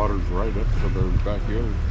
water's right up to their backyard.